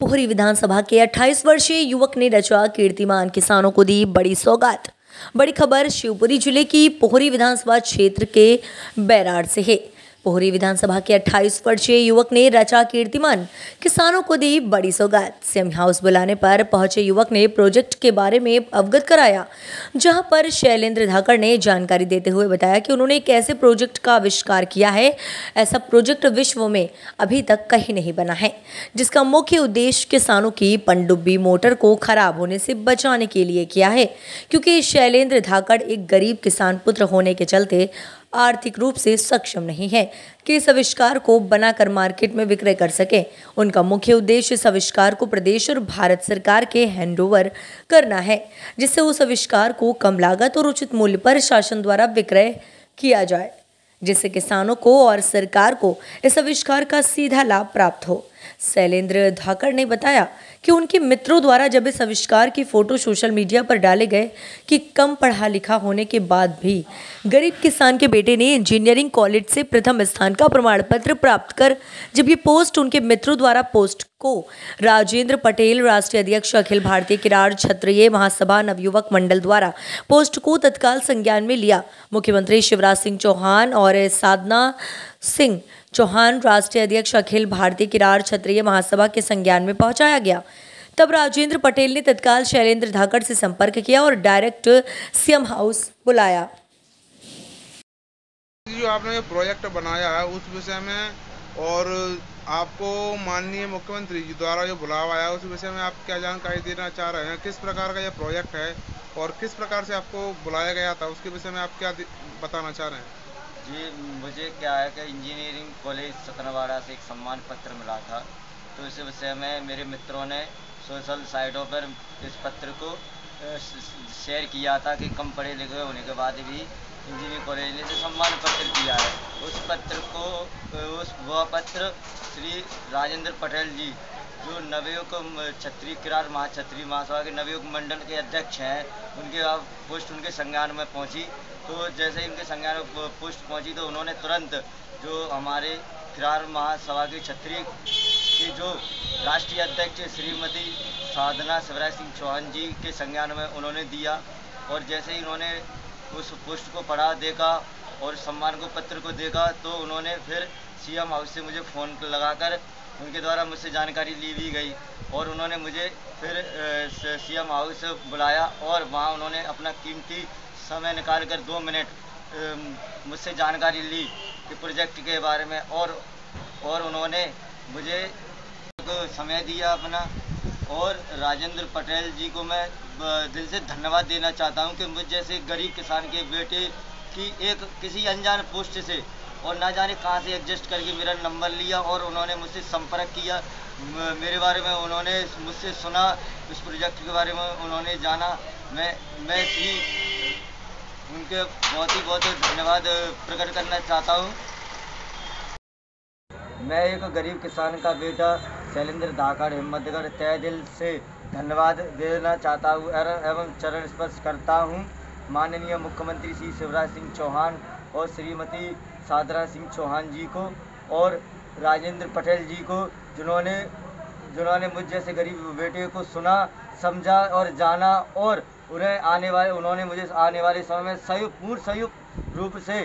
पोहरी विधानसभा के 28 वर्षीय युवक ने रचा कीर्तिमान किसानों को दी बड़ी सौगात। बड़ी खबर शिवपुरी ज़िले की पोहरी विधानसभा क्षेत्र के बैराड़ से है। पोहरी विधानसभा के 28 वर्षीय युवक ने रचा कीर्तिमान। किसानों को दी बड़ी सौगात। सीएम हाउस बुलाने पर पहुँचे युवक ने प्रोजेक्ट के बारे में अवगत कराया, जहाँ पर शैलेंद्र धाकड़ ने जानकारी देते हुए बताया कि उन्होंने एक ऐसे प्रोजेक्ट का आविष्कार किया है। ऐसा प्रोजेक्ट विश्व में अभी तक कहीं नहीं बना है, जिसका मुख्य उद्देश्य किसानों की पनडुब्बी मोटर को खराब होने से बचाने के लिए किया है, क्योंकि शैलेंद्र धाकड़ एक गरीब किसान पुत्र होने के चलते आर्थिक रूप से सक्षम नहीं है कि इस आविष्कार को बनाकर मार्केट में विक्रय कर सके। उनका मुख्य उद्देश्य इस आविष्कार को प्रदेश और भारत सरकार के हैंडओवर करना है, जिससे उस आविष्कार को कम लागत और उचित मूल्य पर शासन द्वारा विक्रय किया जाए, जिससे किसानों को और सरकार को इस आविष्कार का सीधा लाभ प्राप्त हो। शैलेंद्र धाकड़ ने बताया कि उनके मित्रों द्वारा जब इस आविष्कार की फ़ोटो सोशल मीडिया पर डाले गए कि कम पढ़ा लिखा होने के बाद भी गरीब किसान के बेटे ने इंजीनियरिंग कॉलेज से प्रथम स्थान का प्रमाण पत्र प्राप्त कर जब ये पोस्ट उनके मित्रों द्वारा पोस्ट को राजेंद्र पटेल, राष्ट्रीय अध्यक्ष अखिल भारतीय किरार क्षत्रिय महासभा नवयुवक मंडल द्वारा पोस्ट को तत्काल संज्ञान में लिया। मुख्यमंत्री शिवराज सिंह चौहान और साधना सिंह चौहान राष्ट्रीय अध्यक्ष अखिल भारतीय किरार क्षत्रिय महासभा के संज्ञान में पहुँचाया गया। तब राजेंद्र पटेल ने तत्काल शैलेंद्र धाकड़ से संपर्क किया और डायरेक्ट सीएम हाउस बुलाया। जो, आपने प्रोजेक्ट बनाया है उस विषय में और आपको माननीय मुख्यमंत्री जी द्वारा जो बुलावा आया उस विषय में आप क्या जानकारी देना चाह रहे हैं? किस प्रकार का यह प्रोजेक्ट है और किस प्रकार से आपको बुलाया गया था? उसके विषय में आप क्या बताना चाह रहे हैं? जी मुझे क्या है कि इंजीनियरिंग कॉलेज सतनवाड़ा से एक सम्मान पत्र मिला था। तो इस विषय में मेरे मित्रों ने सोशल साइटों पर इस पत्र को शेयर किया था कि कम पढ़े लिखे होने के बाद भी इंजीनियरिंग कॉलेज ने सम्मान पत्र दिया है। उस पत्र को उस, वह पत्र श्री राजेंद्र पटेल जी, जो नवयुग क्षत्रिय किरार महाक्षत्रिय महासभा के नवयुग मंडल के अध्यक्ष हैं, उनके पोस्ट उनके संज्ञान में पहुँची। तो जैसे उनके संज्ञान में पोस्ट पहुँची तो उन्होंने तुरंत जो हमारे किरार महासभा के क्षत्रिय के जो राष्ट्रीय अध्यक्ष श्रीमती साधना शिवराज सिंह चौहान जी के संज्ञान में उन्होंने दिया और जैसे ही उन्होंने उस पोस्ट को पढ़ा, देखा और सम्मान को पत्र को देखा तो उन्होंने फिर सीएम हाउस से मुझे फ़ोन लगाकर उनके द्वारा मुझसे जानकारी ली भी गई और उन्होंने मुझे फिर सीएम हाउस बुलाया और वहाँ उन्होंने अपना कीमती समय निकाल कर दो मिनट मुझसे जानकारी ली कि प्रोजेक्ट के बारे में और और उन्होंने मुझे समय दिया अपना। और राजेंद्र पटेल जी को मैं दिल से धन्यवाद देना चाहता हूँ कि मुझ जैसे गरीब किसान के बेटे की एक किसी अनजान पोस्ट से और ना जाने कहाँ से एडजस्ट करके मेरा नंबर लिया और उन्होंने मुझसे संपर्क किया। मेरे बारे में उन्होंने मुझसे सुना, इस प्रोजेक्ट के बारे में उन्होंने जाना। मैं मैं ही उनके बहुत ही बहुत धन्यवाद प्रकट करना चाहता हूँ। मैं एक गरीब किसान का बेटा शैलेंद्र धाकड़ हिम्मतगढ़ तय दिल से धन्यवाद देना चाहता हूँ एवं चरण स्पर्श करता हूँ। माननीय मुख्यमंत्री श्री शिवराज सिंह चौहान और श्रीमती साधना सिंह चौहान जी को और राजेंद्र पटेल जी को, जिन्होंने जिन्होंने मुझ जैसे गरीब बेटे को सुना, समझा और जाना और उन्हें आने वाले उन्होंने मुझे आने वाले समय में सही पूर्ण संयुक्त रूप से